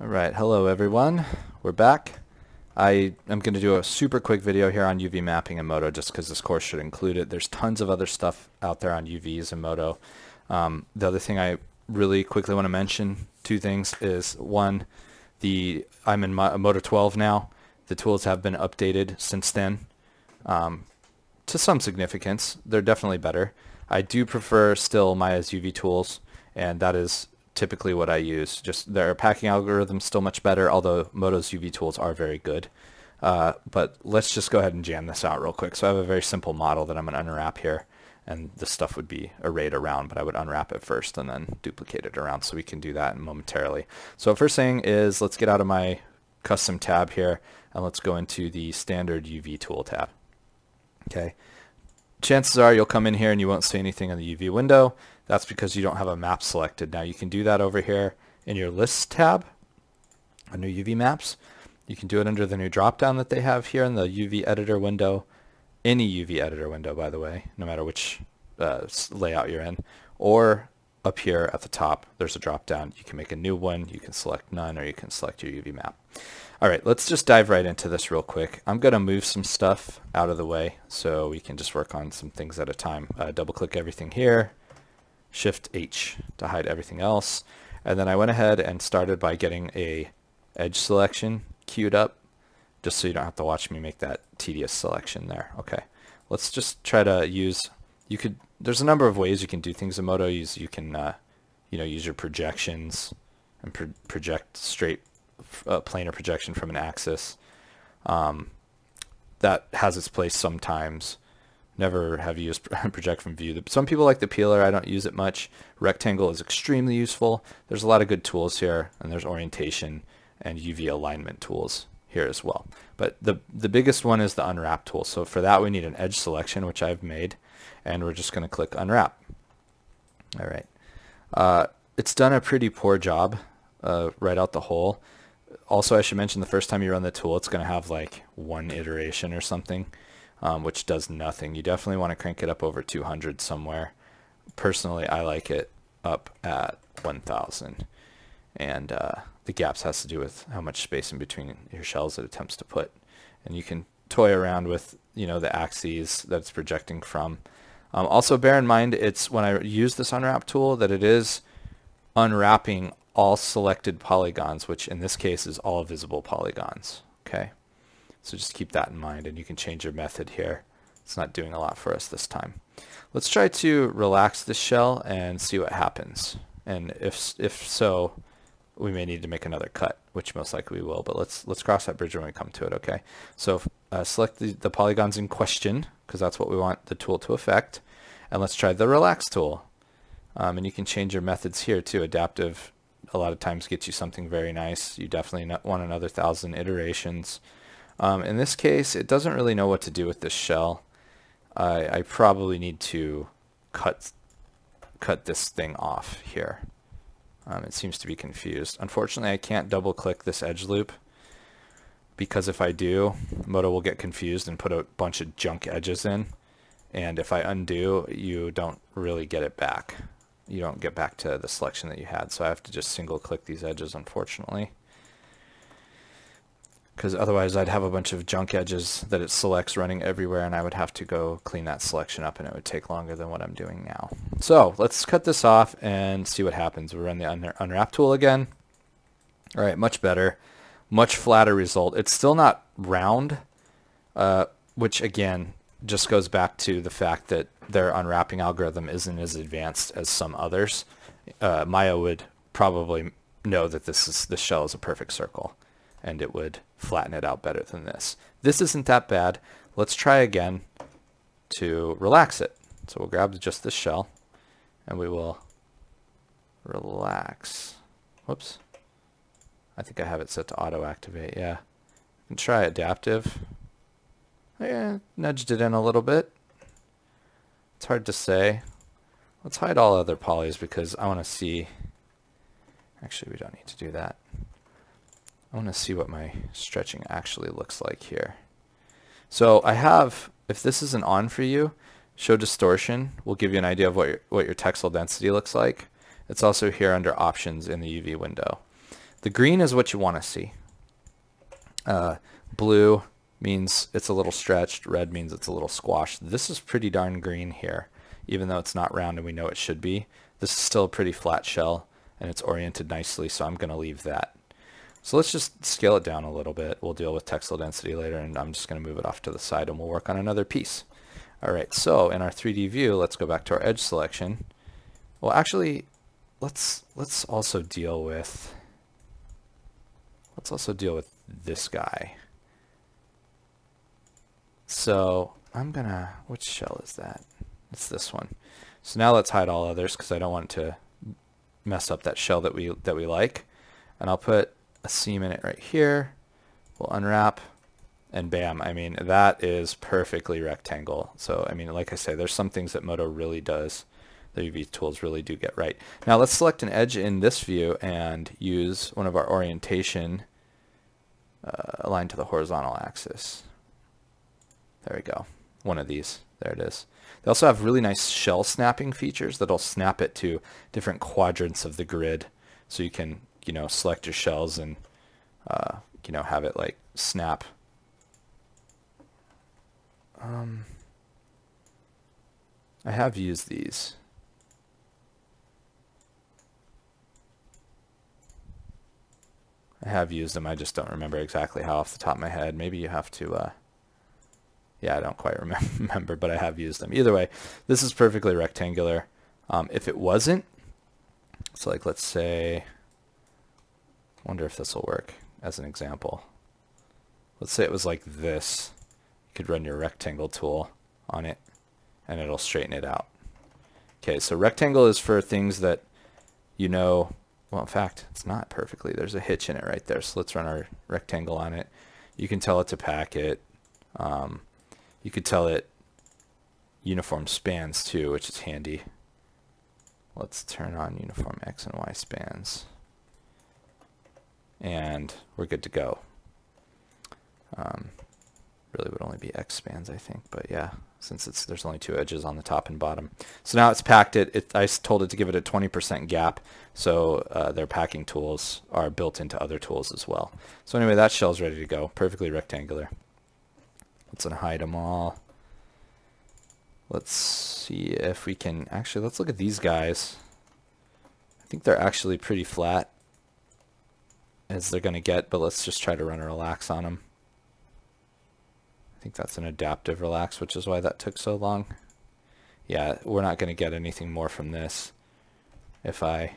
Alright, hello everyone. We're back. I am going to do a super quick video here on UV mapping in Modo just because this course should include it. There's tons of other stuff out there on UVs in Modo. Um, the other thing I really quickly want to mention, two things, is one, the I'm in Modo 12 now. The tools have been updated since then um, to some significance. They're definitely better. I do prefer still Maya's UV tools, and that is typically what I use. Just their packing algorithm is still much better, although Modo's UV tools are very good. Uh, but let's just go ahead and jam this out real quick. So I have a very simple model that I'm going to unwrap here, and the stuff would be arrayed around, but I would unwrap it first and then duplicate it around, so we can do that momentarily. So first thing is let's get out of my custom tab here, and let's go into the standard UV tool tab. Okay. Chances are you'll come in here and you won't see anything in the UV window. That's because you don't have a map selected. Now you can do that over here in your Lists tab under UV Maps. You can do it under the new drop-down that they have here in the UV Editor window. Any UV Editor window, by the way, no matter which uh, layout you're in. Or up here at the top, there's a drop-down. You can make a new one. You can select none, or you can select your UV map. All right, let's just dive right into this real quick. I'm going to move some stuff out of the way so we can just work on some things at a time. Uh, double-click everything here Shift H to hide everything else. And then I went ahead and started by getting a edge selection queued up just so you don't have to watch me make that tedious selection there. Okay, let's just try to use, you could, there's a number of ways you can do things in Modo. Use, you can, uh, you know, use your projections and pro project straight uh, planar projection from an axis. Um, that has its place sometimes never have used project from view. Some people like the peeler. I don't use it much. Rectangle is extremely useful. There's a lot of good tools here, and there's orientation and UV alignment tools here as well. But the, the biggest one is the unwrap tool. So for that, we need an edge selection, which I've made, and we're just going to click unwrap. All right. Uh, it's done a pretty poor job uh, right out the hole. Also, I should mention the first time you run the tool, it's going to have like one iteration or something um, which does nothing. You definitely want to crank it up over 200 somewhere. Personally, I like it up at 1000. And uh, the gaps has to do with how much space in between your shells it attempts to put. And you can toy around with you know the axes that it's projecting from. Um, also bear in mind it's when I use this unwrap tool that it is unwrapping all selected polygons, which in this case is all visible polygons. Okay. So just keep that in mind and you can change your method here. It's not doing a lot for us this time. Let's try to relax this shell and see what happens. And if, if so, we may need to make another cut, which most likely we will, but let's let's cross that bridge when we come to it, okay? So uh, select the, the polygons in question, because that's what we want the tool to affect, and let's try the relax tool. Um, and you can change your methods here too. Adaptive a lot of times gets you something very nice. You definitely want another thousand iterations. Um, in this case, it doesn't really know what to do with this shell. I, I probably need to cut cut this thing off here. Um, it seems to be confused. Unfortunately, I can't double click this edge loop because if I do, Modo will get confused and put a bunch of junk edges in. And if I undo, you don't really get it back. You don't get back to the selection that you had. So I have to just single click these edges, unfortunately because otherwise I'd have a bunch of junk edges that it selects running everywhere and I would have to go clean that selection up and it would take longer than what I'm doing now. So let's cut this off and see what happens. We run the un unwrap tool again. All right, much better, much flatter result. It's still not round, uh, which again just goes back to the fact that their unwrapping algorithm isn't as advanced as some others. Uh, Maya would probably know that this is this shell is a perfect circle and it would flatten it out better than this. This isn't that bad. Let's try again to relax it. So we'll grab just this shell and we will relax. Whoops. I think I have it set to auto activate. Yeah. And try adaptive. Yeah, uh, nudged it in a little bit. It's hard to say. Let's hide all other polys because I want to see. Actually, we don't need to do that. I want to see what my stretching actually looks like here. So I have, if this isn't on for you, show distortion will give you an idea of what your, what your texel density looks like. It's also here under options in the UV window. the green is what you want to see. Uh, blue means it's a little stretched. Red means it's a little squashed. This is pretty darn green here, even though it's not round and we know it should be. This is still a pretty flat shell and it's oriented nicely, so I'm going to leave that. So let's just scale it down a little bit. We'll deal with texel density later, and I'm just going to move it off to the side, and we'll work on another piece. All right, so in our 3D view, let's go back to our edge selection. Well, actually, let's let's also deal with let's also deal with this guy. So I'm gonna, which shell is that? It's this one. So now let's hide all others because I don't want to mess up that shell that we that we like. And I'll put a seam in it right here. We'll unwrap and bam, I mean, that is perfectly rectangle. So, I mean, like I say, there's some things that Modo really does, the UV tools really do get right. Now let's select an edge in this view and use one of our orientation uh, aligned to the horizontal axis. There we go. One of these. There it is. They also have really nice shell snapping features that'll snap it to different quadrants of the grid. So you can, you know, select your shells and, uh, you know, have it like snap. Um, I have used these. I have used them. I just don't remember exactly how off the top of my head. Maybe you have to uh, yeah, I don't quite remember, but I have used them. Either way, this is perfectly rectangular. Um, if it wasn't, so like let's say, wonder if this will work as an example. Let's say it was like this. You could run your rectangle tool on it and it'll straighten it out. Okay, so rectangle is for things that you know, well in fact, it's not perfectly. There's a hitch in it right there. So let's run our rectangle on it. You can tell it to pack it. Um, you could tell it uniform spans too, which is handy. Let's turn on uniform X and Y spans. And we're good to go. Um, really would only be X spans, I think, but yeah, since it's there's only two edges on the top and bottom. So now it's packed it. it I told it to give it a 20% gap, so uh, their packing tools are built into other tools as well. So anyway, that shell's ready to go, perfectly rectangular. Let's unhide them all. Let's see if we can actually, let's look at these guys. I think they're actually pretty flat as they're going to get, but let's just try to run a relax on them. I think that's an adaptive relax, which is why that took so long. Yeah, we're not going to get anything more from this. If I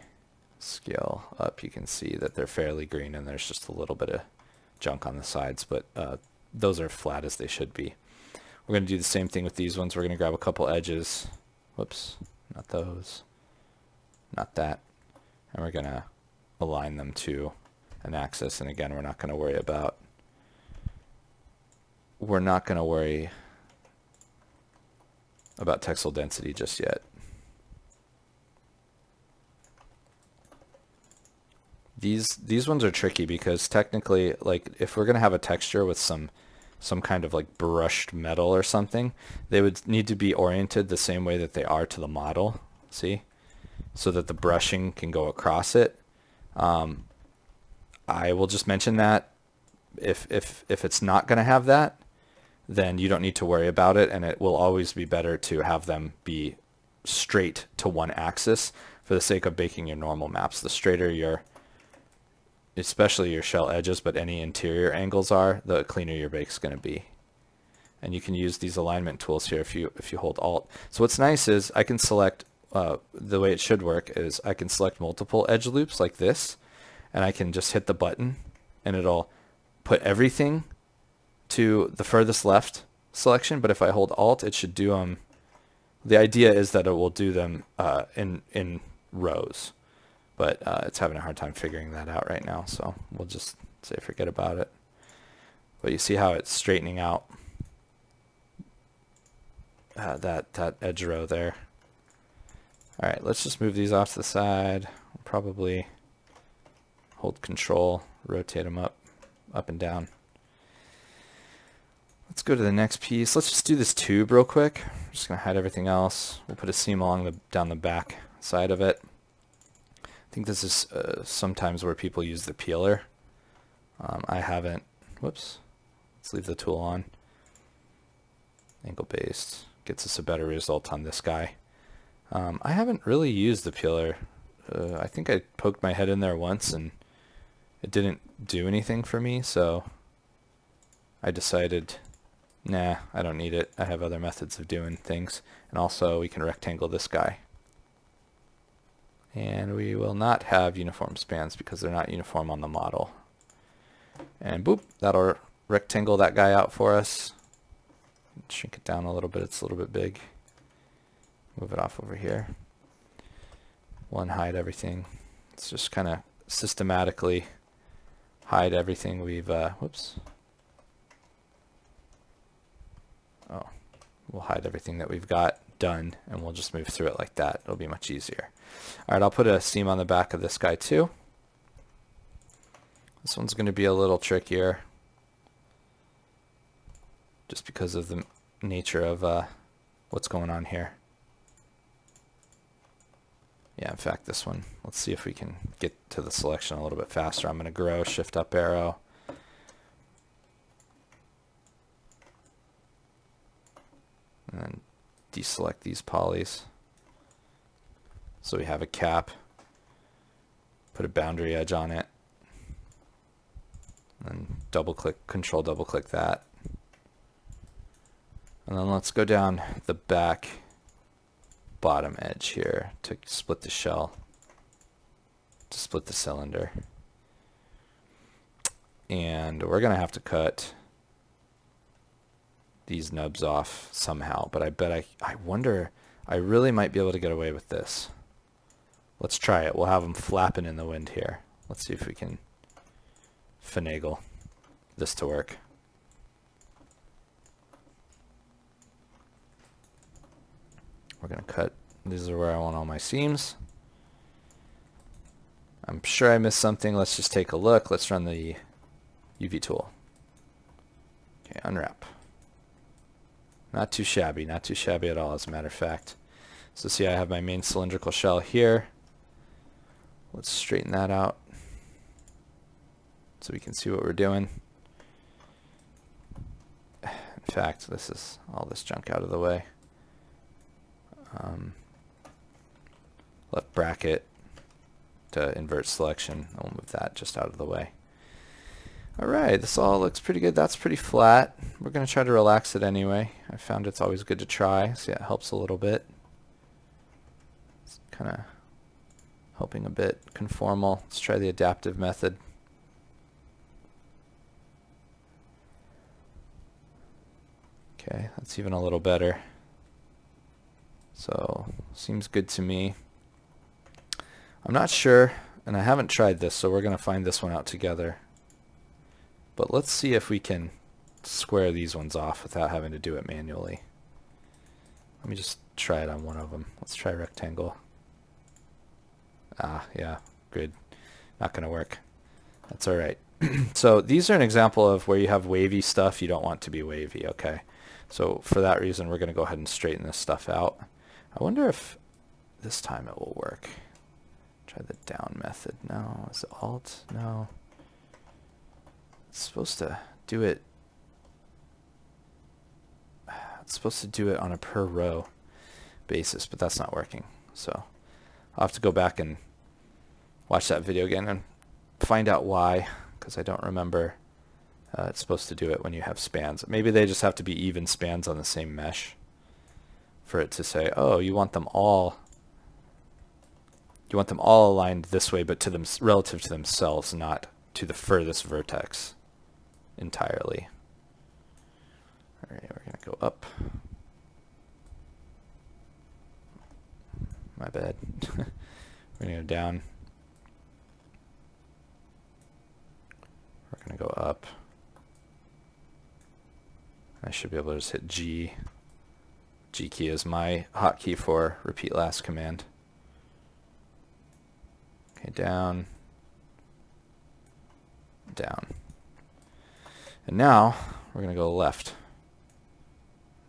scale up, you can see that they're fairly green and there's just a little bit of junk on the sides, but uh, those are flat as they should be. We're going to do the same thing with these ones. We're going to grab a couple edges. Whoops, not those. Not that. And we're going to align them to an axis. And again, we're not going to worry about we're not going to worry about texel density just yet. These these ones are tricky because technically, like if we're gonna have a texture with some some kind of like brushed metal or something, they would need to be oriented the same way that they are to the model. See, so that the brushing can go across it. Um, I will just mention that if if if it's not gonna have that, then you don't need to worry about it, and it will always be better to have them be straight to one axis for the sake of baking your normal maps. The straighter your especially your shell edges, but any interior angles are, the cleaner your bake's going to be. And you can use these alignment tools here if you if you hold Alt. So what's nice is I can select, uh, the way it should work is I can select multiple edge loops like this, and I can just hit the button, and it'll put everything to the furthest left selection, but if I hold Alt, it should do them. The idea is that it will do them uh, in in rows but uh, it's having a hard time figuring that out right now, so we'll just say forget about it. But you see how it's straightening out uh, that, that edge row there. Alright, let's just move these off to the side. Probably hold control, rotate them up, up and down. Let's go to the next piece. Let's just do this tube real quick. I'm just going to hide everything else. We'll put a seam along the down the back side of it I think this is uh, sometimes where people use the peeler. Um, I haven't. Whoops. Let's leave the tool on. Angle based gets us a better result on this guy. Um, I haven't really used the peeler. Uh, I think I poked my head in there once and it didn't do anything for me, so I decided, nah, I don't need it. I have other methods of doing things. And also we can rectangle this guy. And we will not have uniform spans because they're not uniform on the model. And boop, that'll rectangle that guy out for us. Shrink it down a little bit, it's a little bit big. Move it off over here. One, hide everything. Let's just kind of systematically hide everything we've, uh, whoops. Oh, we'll hide everything that we've got done and we'll just move through it like that. It'll be much easier. All right, I'll put a seam on the back of this guy too. This one's going to be a little trickier just because of the nature of uh, what's going on here. Yeah, in fact, this one, let's see if we can get to the selection a little bit faster. I'm going to grow, shift up arrow. And deselect these polys. So we have a cap. Put a boundary edge on it. And double click, control double click that. And then let's go down the back bottom edge here to split the shell, to split the cylinder. And we're going to have to cut these nubs off somehow, but I bet I, I wonder, I really might be able to get away with this. Let's try it. We'll have them flapping in the wind here. Let's see if we can finagle this to work. We're going to cut, these are where I want all my seams. I'm sure I missed something. Let's just take a look. Let's run the UV tool. Okay, unwrap. Not too shabby, not too shabby at all as a matter of fact. So see I have my main cylindrical shell here. Let's straighten that out so we can see what we're doing. In fact, this is all this junk out of the way um, left bracket to invert selection. I'll move that just out of the way. Alright, this all looks pretty good. That's pretty flat. We're going to try to relax it anyway. I found it's always good to try. See, it helps a little bit. It's kind of helping a bit conformal. Let's try the adaptive method. Okay, that's even a little better. So seems good to me. I'm not sure, and I haven't tried this, so we're going to find this one out together. But let's see if we can square these ones off without having to do it manually. Let me just try it on one of them. Let's try rectangle. Ah, yeah, good. Not going to work. That's alright. so these are an example of where you have wavy stuff you don't want to be wavy, okay? So for that reason, we're going to go ahead and straighten this stuff out. I wonder if this time it will work. Try the down method. No, is it alt? No. It's supposed to do it. It's supposed to do it on a per row basis, but that's not working. So I'll have to go back and watch that video again and find out why, because I don't remember uh, it's supposed to do it when you have spans. Maybe they just have to be even spans on the same mesh for it to say, oh, you want them all you want them all aligned this way, but to them relative to themselves, not to the furthest vertex entirely. All right, we're gonna go up. My bad. we're gonna go down. We're gonna go up. I should be able to just hit G G key is my hotkey for repeat last command. Okay, down, down. And now we're going to go left.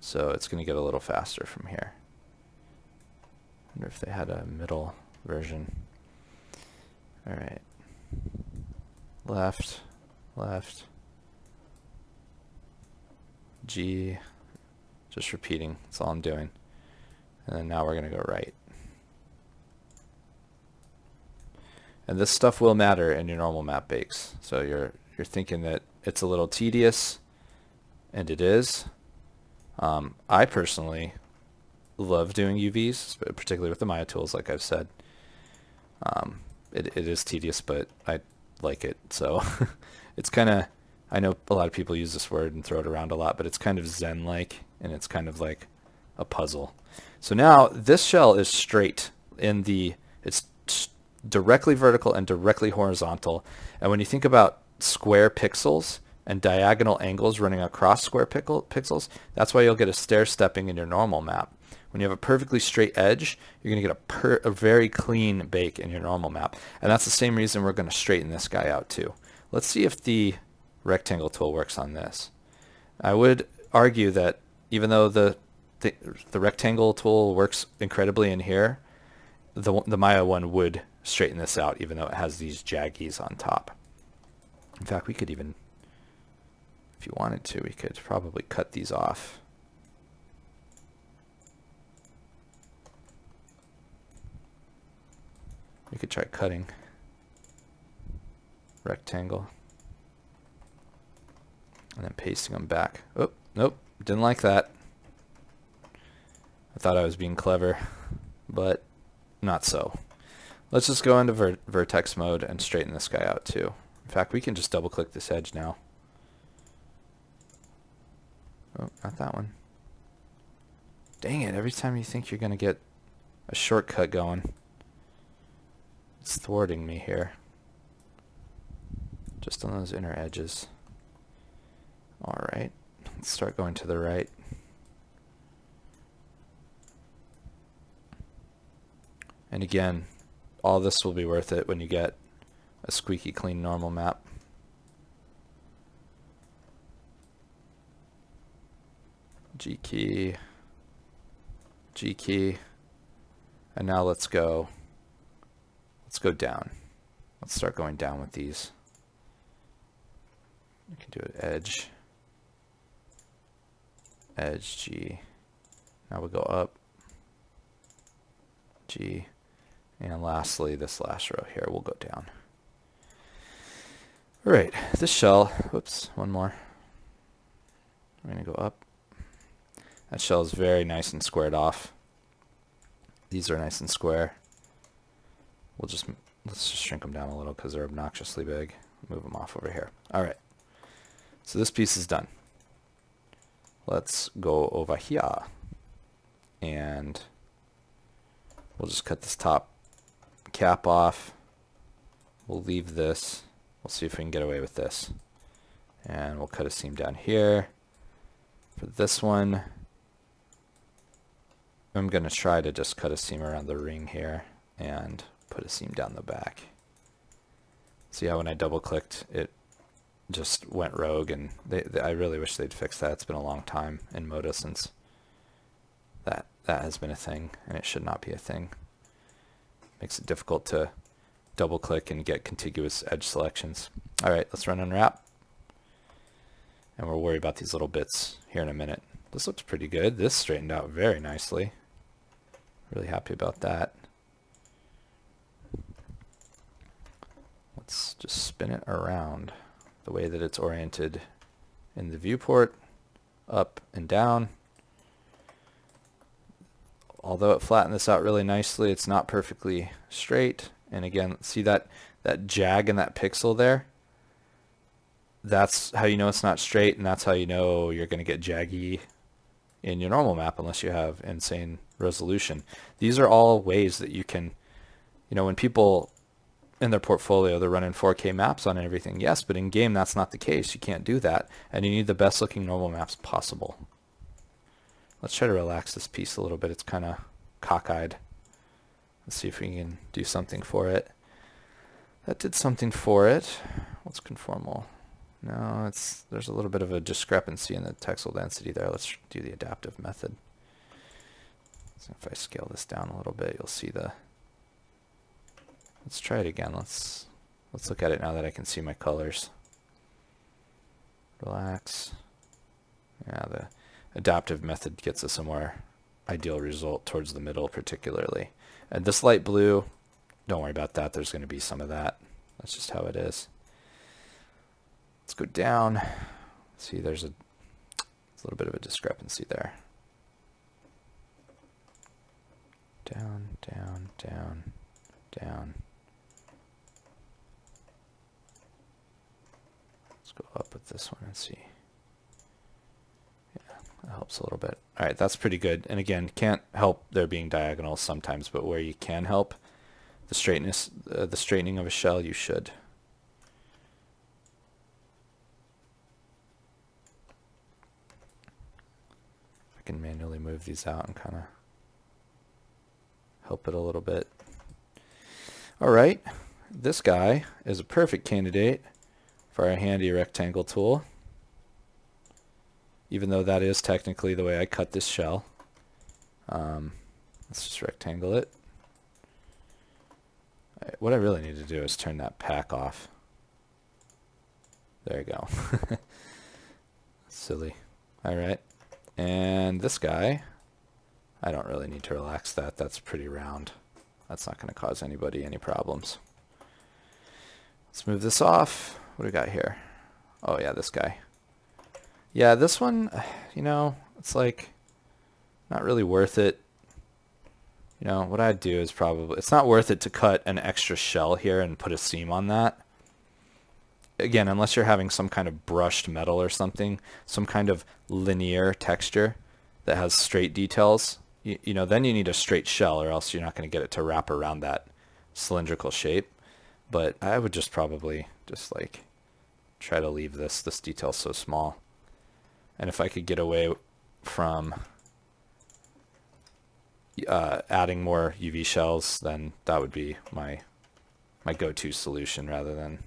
So it's going to get a little faster from here. I wonder if they had a middle version. All right. Left, left. G, just repeating. That's all I'm doing. And then now we're going to go right. And this stuff will matter in your normal map bakes. So you're you're thinking that it's a little tedious, and it is. Um, I personally love doing UVs, particularly with the Maya tools, like I've said. Um, it, it is tedious, but I like it. So it's kind of, I know a lot of people use this word and throw it around a lot, but it's kind of Zen-like, and it's kind of like a puzzle. So now this shell is straight in the, it's directly vertical and directly horizontal. And when you think about square pixels and diagonal angles running across square pixels, that's why you'll get a stair stepping in your normal map. When you have a perfectly straight edge, you're going to get a, a very clean bake in your normal map. And that's the same reason we're going to straighten this guy out too. Let's see if the rectangle tool works on this. I would argue that even though the, the, the rectangle tool works incredibly in here, the, the Maya one would straighten this out even though it has these jaggies on top. In fact, we could even, if you wanted to, we could probably cut these off. We could try cutting rectangle and then pasting them back. Oh, nope, didn't like that. I thought I was being clever, but not so. Let's just go into ver vertex mode and straighten this guy out too. In fact, we can just double click this edge now. Oh, not that one. Dang it, every time you think you're going to get a shortcut going, it's thwarting me here. Just on those inner edges. Alright, let's start going to the right. And again, all this will be worth it when you get a squeaky clean normal map. G key, G key, and now let's go, let's go down. Let's start going down with these. You can do it edge, edge G. Now we'll go up, G, and lastly, this last row here will go down. All right, this shell, whoops, one more. I'm to go up. That shell is very nice and squared off. These are nice and square. We'll just, let's just shrink them down a little because they're obnoxiously big. Move them off over here. All right, so this piece is done. Let's go over here and we'll just cut this top cap off. We'll leave this. We'll see if we can get away with this. And we'll cut a seam down here. For this one, I'm going to try to just cut a seam around the ring here and put a seam down the back. See how when I double clicked it just went rogue and they, they, I really wish they'd fix that. It's been a long time in Modo since that that has been a thing and it should not be a thing makes it difficult to double click and get contiguous edge selections. All right, let's run unwrap. And we'll worry about these little bits here in a minute. This looks pretty good. This straightened out very nicely. Really happy about that. Let's just spin it around the way that it's oriented in the viewport, up and down although it flattened this out really nicely, it's not perfectly straight. And again, see that, that jag in that pixel there? That's how you know it's not straight, and that's how you know you're going to get jaggy in your normal map unless you have insane resolution. These are all ways that you can, you know, when people in their portfolio, they're running 4K maps on everything. Yes, but in game, that's not the case. You can't do that. And you need the best looking normal maps possible. Let's try to relax this piece a little bit. It's kind of cockeyed. Let's see if we can do something for it. That did something for it. What's conformal? No, it's there's a little bit of a discrepancy in the texel density there. Let's do the adaptive method. So if I scale this down a little bit, you'll see the let's try it again. Let's let's look at it now that I can see my colors. Relax. Yeah, the adaptive method gets us a more ideal result towards the middle particularly. And this light blue, don't worry about that. There's going to be some of that. That's just how it is. Let's go down. See, there's a, a little bit of a discrepancy there. Down, down, down, down. Go up with this one and see. Yeah, that helps a little bit. All right, that's pretty good. And again, can't help there being diagonals sometimes, but where you can help the straightness, uh, the straightening of a shell, you should. I can manually move these out and kind of help it a little bit. All right, this guy is a perfect candidate for our handy rectangle tool, even though that is technically the way I cut this shell. Um, let's just rectangle it. What I really need to do is turn that pack off. There you go. Silly. All right. And this guy, I don't really need to relax that. That's pretty round. That's not going to cause anybody any problems. Let's move this off. What do we got here? Oh yeah, this guy. Yeah, this one, you know, it's like not really worth it. You know, what I'd do is probably, it's not worth it to cut an extra shell here and put a seam on that. Again, unless you're having some kind of brushed metal or something, some kind of linear texture that has straight details, you, you know, then you need a straight shell or else you're not going to get it to wrap around that cylindrical shape. But I would just probably just like try to leave this, this detail so small. And if I could get away from uh, adding more UV shells, then that would be my my go-to solution rather than,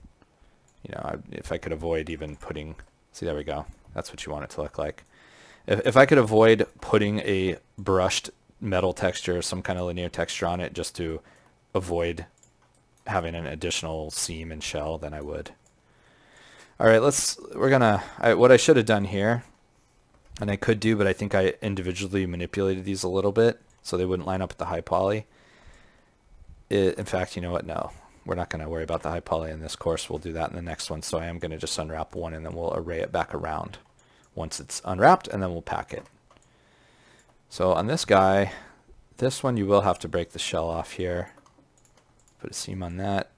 you know, I, if I could avoid even putting, see there we go, that's what you want it to look like. If, if I could avoid putting a brushed metal texture, some kind of linear texture on it just to avoid having an additional seam and shell, then I would. All right, let's, we're gonna, I, what I should have done here, and I could do, but I think I individually manipulated these a little bit, so they wouldn't line up with the high poly. It, in fact, you know what? No, we're not going to worry about the high poly in this course. We'll do that in the next one. So I am going to just unwrap one and then we'll array it back around once it's unwrapped and then we'll pack it. So on this guy, this one you will have to break the shell off here. Put a seam on that.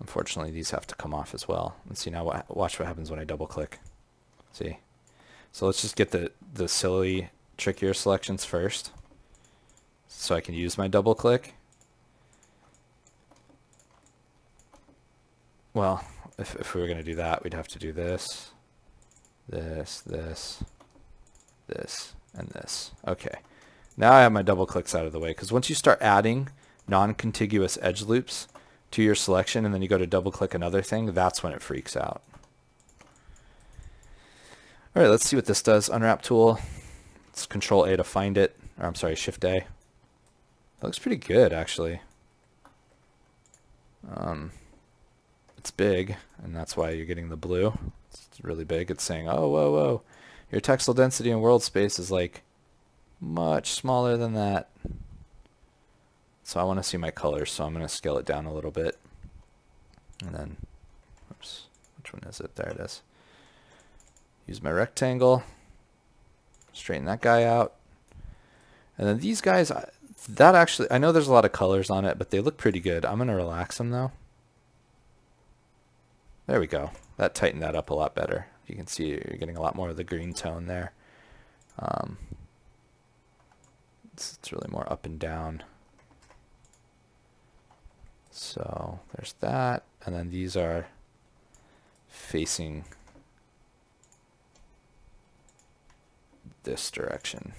Unfortunately, these have to come off as well. Let's see now. What, watch what happens when I double click. See? So let's just get the, the silly trickier selections first so I can use my double click. Well, if, if we were going to do that, we'd have to do this, this, this, this, and this. Okay. Now I have my double clicks out of the way because once you start adding non-contiguous edge loops to your selection and then you go to double click another thing, that's when it freaks out. All right, let's see what this does. Unwrap tool. It's Control A to find it. Or I'm sorry, Shift A. That looks pretty good, actually. Um, it's big, and that's why you're getting the blue. It's really big. It's saying, oh, whoa, whoa. Your texel density in world space is like much smaller than that. So I want to see my colors, so I'm going to scale it down a little bit. And then, oops, which one is it? There it is. Use my rectangle straighten that guy out. And then these guys, that actually, I know there's a lot of colors on it, but they look pretty good. I'm going to relax them though. There we go. That tightened that up a lot better. You can see you're getting a lot more of the green tone there. Um, it's, it's really more up and down. So there's that. And then these are facing this direction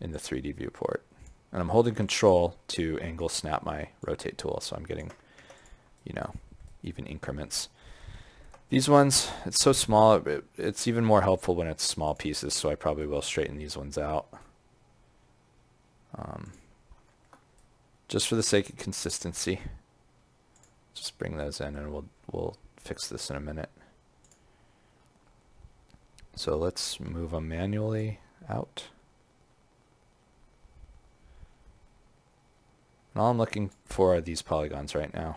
in the 3D viewport. And I'm holding control to angle snap my rotate tool, so I'm getting, you know, even increments. These ones, it's so small, it, it's even more helpful when it's small pieces, so I probably will straighten these ones out. Um, just for the sake of consistency. Just bring those in and we'll, we'll fix this in a minute. So let's move them manually out. And all I'm looking for are these polygons right now.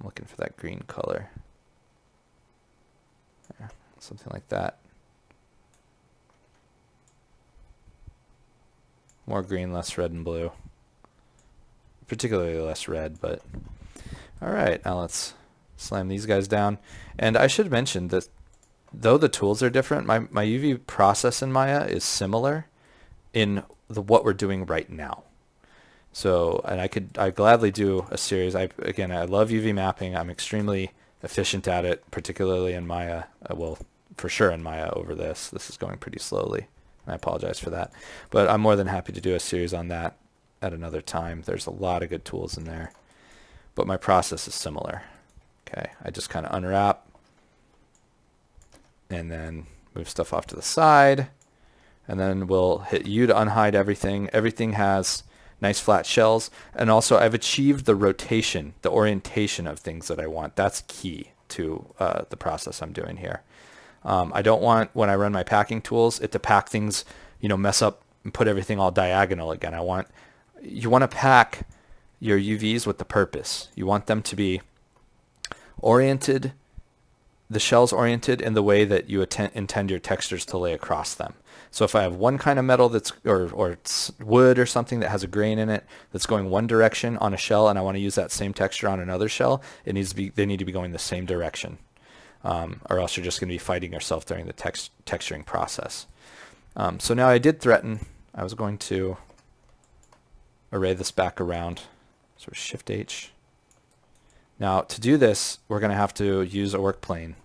I'm looking for that green color. Yeah, something like that. More green, less red and blue. Particularly less red, but... Alright, now let's slam these guys down. And I should mention that though the tools are different, my, my UV process in Maya is similar in the what we're doing right now. So, and I could, I gladly do a series. I again, I love UV mapping. I'm extremely efficient at it, particularly in Maya. Uh, well, for sure in Maya over this. This is going pretty slowly. I apologize for that. But I'm more than happy to do a series on that at another time. There's a lot of good tools in there. But my process is similar. Okay, I just kind of unwrap and then move stuff off to the side. And then we'll hit U to unhide everything. Everything has nice flat shells. And also I've achieved the rotation, the orientation of things that I want. That's key to uh, the process I'm doing here. Um, I don't want, when I run my packing tools, it to pack things, you know, mess up and put everything all diagonal again. I want, you want to pack your UVs with the purpose. You want them to be oriented, the shells oriented in the way that you intend your textures to lay across them. So if I have one kind of metal that's, or, or wood or something that has a grain in it that's going one direction on a shell and I want to use that same texture on another shell, it needs to be, they need to be going the same direction. Um, or else you're just going to be fighting yourself during the text, texturing process. Um, so now I did threaten, I was going to array this back around, so Shift H, now to do this, we're going to have to use a work plane.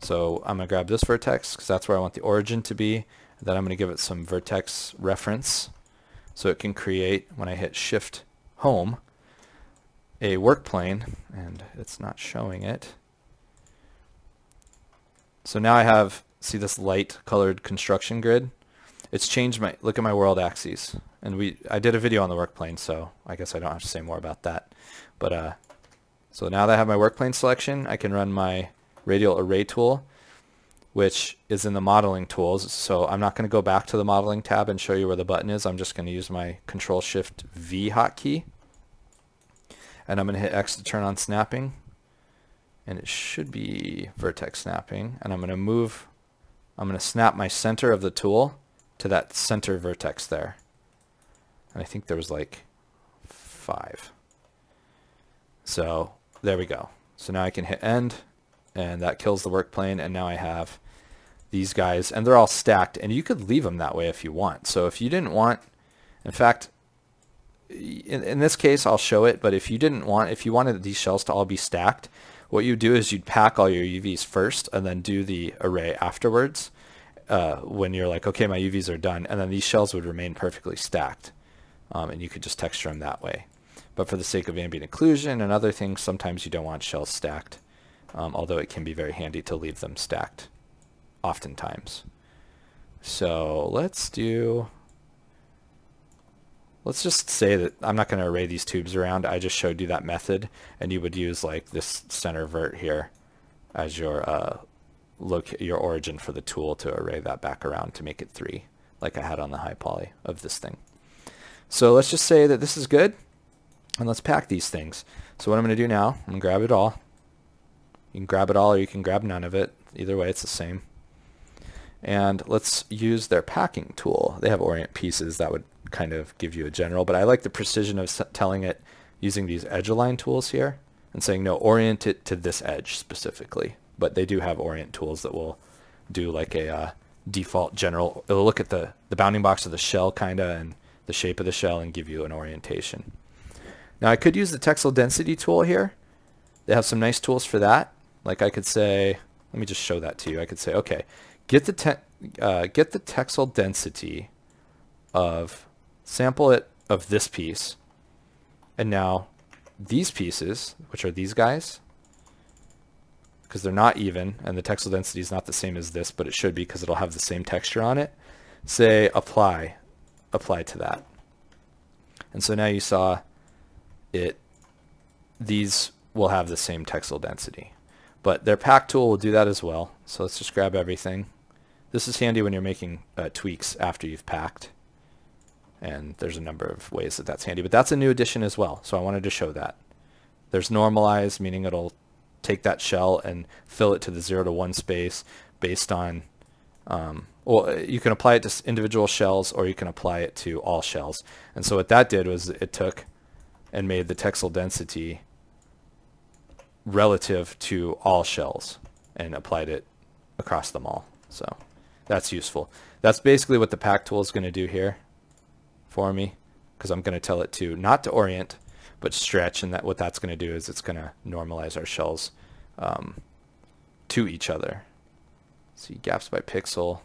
So I'm going to grab this vertex because that's where I want the origin to be. Then I'm going to give it some vertex reference so it can create, when I hit Shift Home, a work plane, and it's not showing it. So now I have, see this light colored construction grid? It's changed my, look at my world axes. And we, I did a video on the work plane, so I guess I don't have to say more about that. But uh, so now that I have my work plane selection, I can run my radial array tool, which is in the modeling tools. So I'm not going to go back to the modeling tab and show you where the button is. I'm just going to use my control shift V hotkey. And I'm going to hit X to turn on snapping. And it should be vertex snapping. And I'm going to move, I'm going to snap my center of the tool to that center vertex there. And I think there was like five. So there we go. So now I can hit end and that kills the work plane and now I have these guys and they're all stacked and you could leave them that way if you want. So if you didn't want, in fact, in, in this case I'll show it, but if you didn't want, if you wanted these shells to all be stacked, what you do is you'd pack all your UVs first and then do the array afterwards uh, when you're like, okay, my UVs are done, and then these shells would remain perfectly stacked. Um, and you could just texture them that way. But for the sake of ambient occlusion and other things, sometimes you don't want shells stacked, um, although it can be very handy to leave them stacked, oftentimes. So let's do, let's just say that I'm not going to array these tubes around. I just showed you that method, and you would use like this center vert here as your uh, look your origin for the tool to array that back around to make it three, like I had on the high poly of this thing. So let's just say that this is good. And let's pack these things. So what I'm going to do now, I'm going to grab it all. You can grab it all or you can grab none of it. Either way, it's the same. And let's use their packing tool. They have orient pieces that would kind of give you a general, but I like the precision of telling it using these edge align tools here and saying, no, orient it to this edge specifically. But they do have orient tools that will do like a uh, default general. It'll look at the, the bounding box of the shell kind of and the shape of the shell and give you an orientation. Now I could use the texel density tool here. They have some nice tools for that. Like I could say, let me just show that to you. I could say, okay, get the uh, get the texel density of sample it of this piece, and now these pieces, which are these guys, because they're not even, and the texel density is not the same as this, but it should be because it'll have the same texture on it. Say apply, apply to that. And so now you saw it, these will have the same texel density. But their pack tool will do that as well. So let's just grab everything. This is handy when you're making uh, tweaks after you've packed. And there's a number of ways that that's handy. But that's a new addition as well. So I wanted to show that. There's normalize, meaning it'll take that shell and fill it to the 0 to 1 space based on, um, well, you can apply it to individual shells or you can apply it to all shells. And so what that did was it took and made the texel density relative to all shells and applied it across them all. So that's useful. That's basically what the pack tool is going to do here for me because I'm going to tell it to not to orient but stretch and that what that's going to do is it's going to normalize our shells um, to each other. See gaps by pixel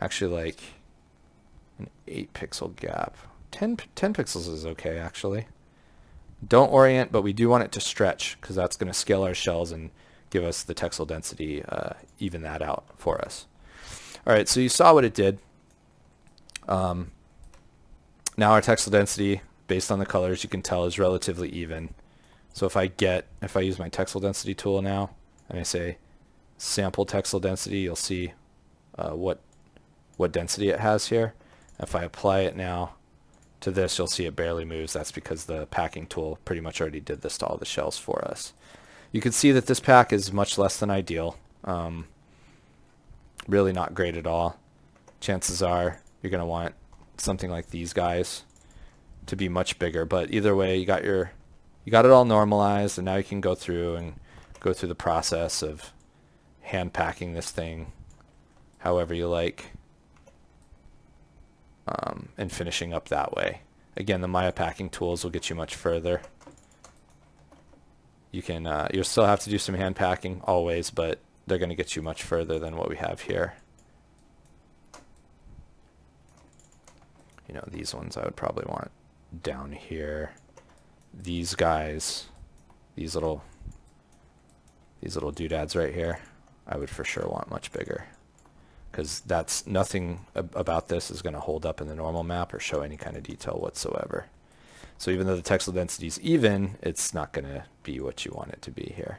actually like an 8 pixel gap. 10, 10 pixels is okay actually. Don't orient, but we do want it to stretch because that's going to scale our shells and give us the texel density, uh, even that out for us. All right, so you saw what it did. Um, now our texel density, based on the colors, you can tell is relatively even. So if I get, if I use my texel density tool now, and I say sample texel density, you'll see uh, what what density it has here. If I apply it now to this, you'll see it barely moves. That's because the packing tool pretty much already did this to all the shells for us. You can see that this pack is much less than ideal. Um, really not great at all. Chances are you're going to want something like these guys to be much bigger. But either way, you got your you got it all normalized, and now you can go through and go through the process of hand packing this thing however you like um, and finishing up that way. Again, the Maya packing tools will get you much further. You can, uh, you'll still have to do some hand packing always, but they're going to get you much further than what we have here. You know, these ones I would probably want down here. These guys, these little, these little doodads right here, I would for sure want much bigger because that's nothing ab about this is going to hold up in the normal map or show any kind of detail whatsoever. So even though the texel density is even, it's not going to be what you want it to be here.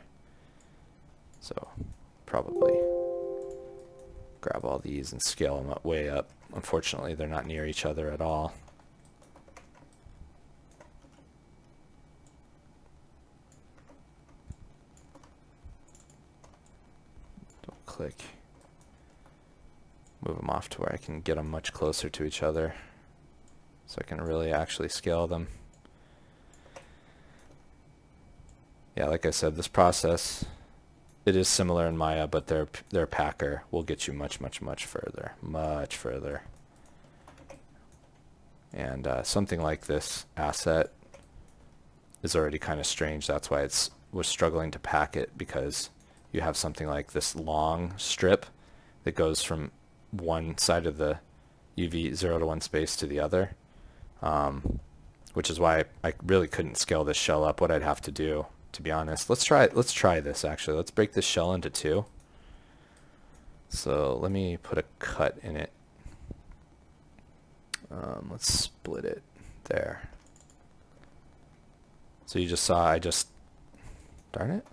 So probably grab all these and scale them up way up. Unfortunately, they're not near each other at all. Don't click move them off to where I can get them much closer to each other so I can really actually scale them. Yeah, like I said, this process, it is similar in Maya, but their, their packer will get you much, much, much further, much further. And uh, something like this asset is already kind of strange. That's why it's was struggling to pack it because you have something like this long strip that goes from one side of the UV 0 to 1 space to the other, um, which is why I really couldn't scale this shell up. What I'd have to do, to be honest, let's try let's try this actually. Let's break this shell into two. So let me put a cut in it. Um, let's split it there. So you just saw I just, darn it.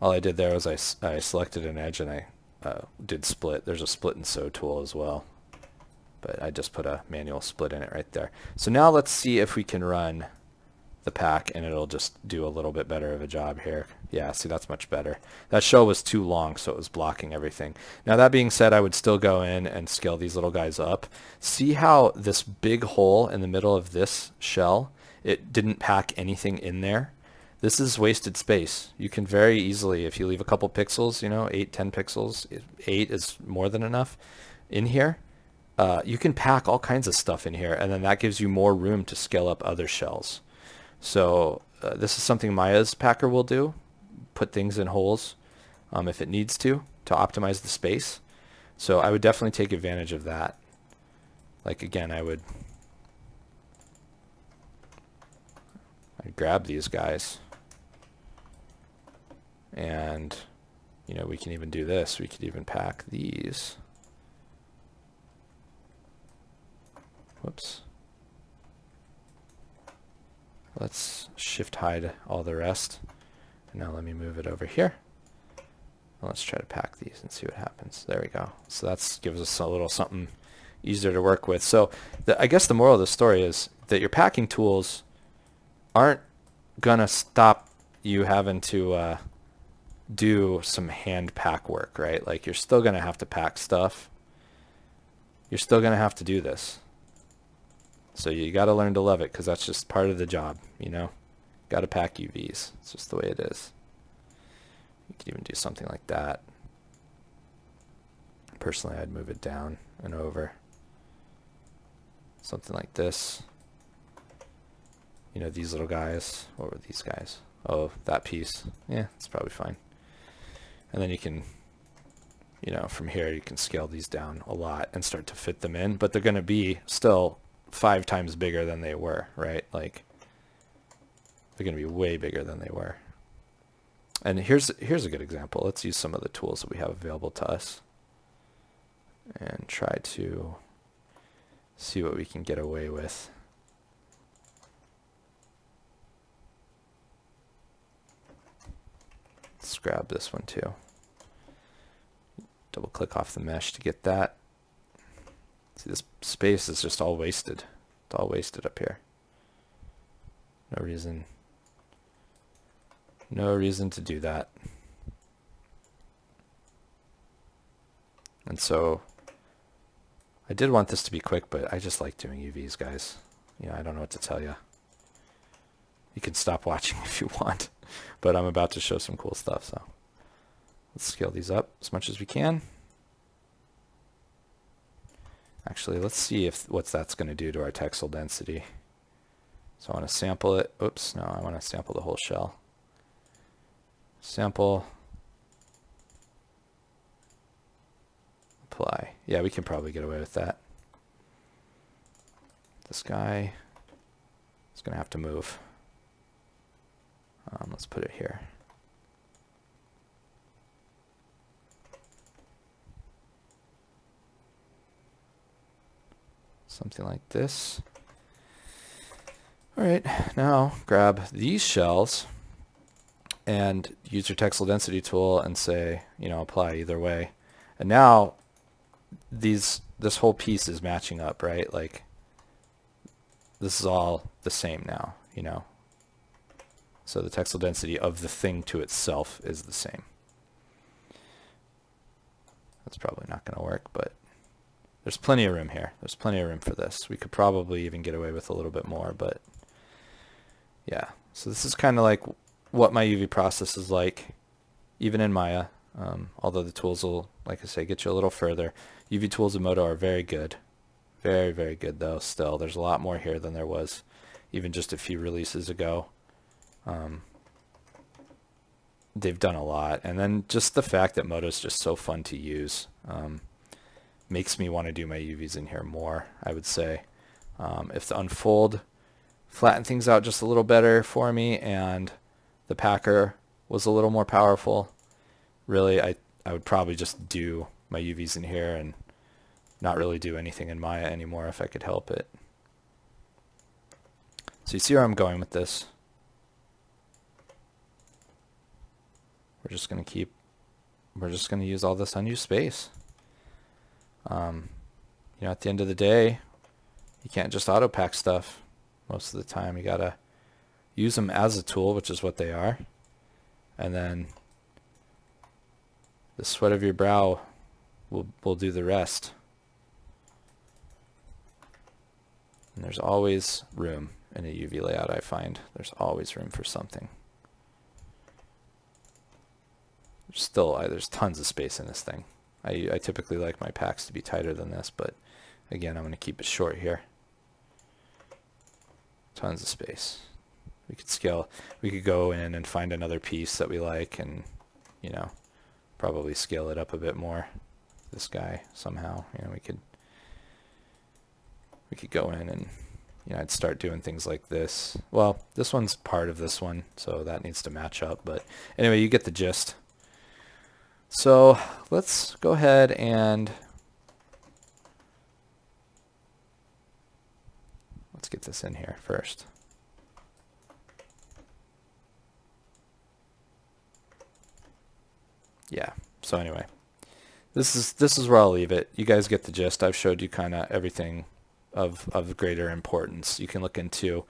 All I did there was I, I selected an edge and I uh, did split. There's a split and sew tool as well. But I just put a manual split in it right there. So now let's see if we can run the pack and it'll just do a little bit better of a job here. Yeah, see that's much better. That shell was too long so it was blocking everything. Now that being said, I would still go in and scale these little guys up. See how this big hole in the middle of this shell, it didn't pack anything in there? This is wasted space. You can very easily, if you leave a couple pixels, you know, 8, 10 pixels, 8 is more than enough in here, uh, you can pack all kinds of stuff in here, and then that gives you more room to scale up other shells. So uh, this is something Maya's packer will do, put things in holes um, if it needs to, to optimize the space. So I would definitely take advantage of that. Like again, I would I'd grab these guys and, you know, we can even do this. We could even pack these. Whoops. Let's shift hide all the rest. And now let me move it over here. let's try to pack these and see what happens. There we go. So that gives us a little something easier to work with. So the, I guess the moral of the story is that your packing tools aren't going to stop you having to uh, do some hand pack work, right? Like you're still going to have to pack stuff. You're still going to have to do this. So you got to learn to love it because that's just part of the job, you know? Got to pack UVs. It's just the way it is. You could even do something like that. Personally, I'd move it down and over. Something like this. You know, these little guys. What were these guys? Oh, that piece. Yeah, it's probably fine. And then you can, you know, from here you can scale these down a lot and start to fit them in. But they're going to be still five times bigger than they were, right? Like, they're going to be way bigger than they were. And here's here's a good example. Let's use some of the tools that we have available to us and try to see what we can get away with. Let's grab this one too. Double click off the mesh to get that. See this space is just all wasted. It's all wasted up here. No reason. No reason to do that. And so I did want this to be quick, but I just like doing UVs, guys. You know, I don't know what to tell you. You can stop watching if you want, but I'm about to show some cool stuff, so let's scale these up as much as we can. Actually, let's see if what that's going to do to our texel density. So I want to sample it. Oops, no, I want to sample the whole shell. Sample. Apply. Yeah, we can probably get away with that. This guy is going to have to move. Um, let's put it here. Something like this. All right, now grab these shells and use your texel density tool and say, you know, apply either way. And now these this whole piece is matching up, right? Like this is all the same now, you know. So the texel density of the thing to itself is the same. That's probably not going to work, but there's plenty of room here. There's plenty of room for this. We could probably even get away with a little bit more, but yeah. So this is kind of like what my UV process is like, even in Maya, um, although the tools will, like I say, get you a little further. UV tools in Modo are very good. Very, very good, though, still. There's a lot more here than there was even just a few releases ago. Um, they've done a lot. And then just the fact that Modo is just so fun to use um, makes me want to do my UVs in here more, I would say. Um, if the unfold flatten things out just a little better for me and the packer was a little more powerful, really I, I would probably just do my UVs in here and not really do anything in Maya anymore if I could help it. So you see where I'm going with this. We're just going to keep, we're just going to use all this unused space. Um, you know, at the end of the day, you can't just auto pack stuff most of the time. You got to use them as a tool, which is what they are. And then the sweat of your brow will, will do the rest. And there's always room in a UV layout, I find. There's always room for something. There's still, uh, there's tons of space in this thing. I, I typically like my packs to be tighter than this, but again, I'm going to keep it short here. Tons of space. We could scale, we could go in and find another piece that we like and, you know, probably scale it up a bit more. This guy somehow, you know, we could, we could go in and, you know, I'd start doing things like this. Well, this one's part of this one, so that needs to match up. But anyway, you get the gist. So let's go ahead and let's get this in here first. Yeah, so anyway, this is this is where I'll leave it. You guys get the gist. I've showed you kind of everything of, of greater importance. You can look into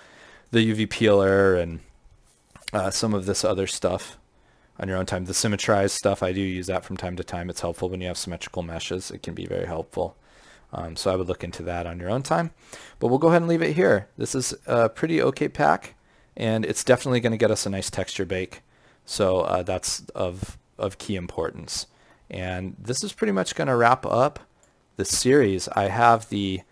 the UV peeler and uh, some of this other stuff on your own time. The symmetrized stuff, I do use that from time to time. It's helpful when you have symmetrical meshes. It can be very helpful. Um, so I would look into that on your own time. But we'll go ahead and leave it here. This is a pretty okay pack, and it's definitely going to get us a nice texture bake. So uh, that's of, of key importance. And this is pretty much going to wrap up the series. I have the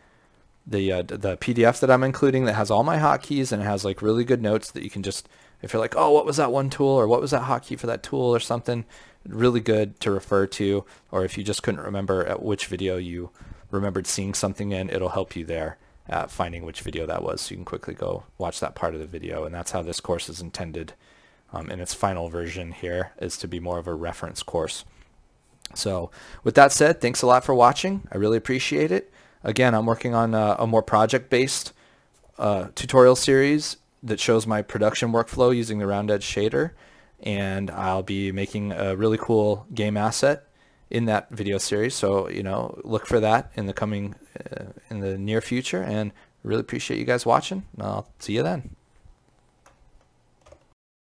the uh, the PDF that I'm including that has all my hotkeys and it has like really good notes that you can just if you're like, oh, what was that one tool or what was that hotkey for that tool or something, really good to refer to. Or if you just couldn't remember at which video you remembered seeing something in, it'll help you there at finding which video that was. So you can quickly go watch that part of the video. And that's how this course is intended um, in its final version here is to be more of a reference course. So with that said, thanks a lot for watching. I really appreciate it. Again, I'm working on a, a more project-based uh, tutorial series that shows my production workflow using the round edge shader. And I'll be making a really cool game asset in that video series. So, you know, look for that in the coming, uh, in the near future. And really appreciate you guys watching. I'll see you then.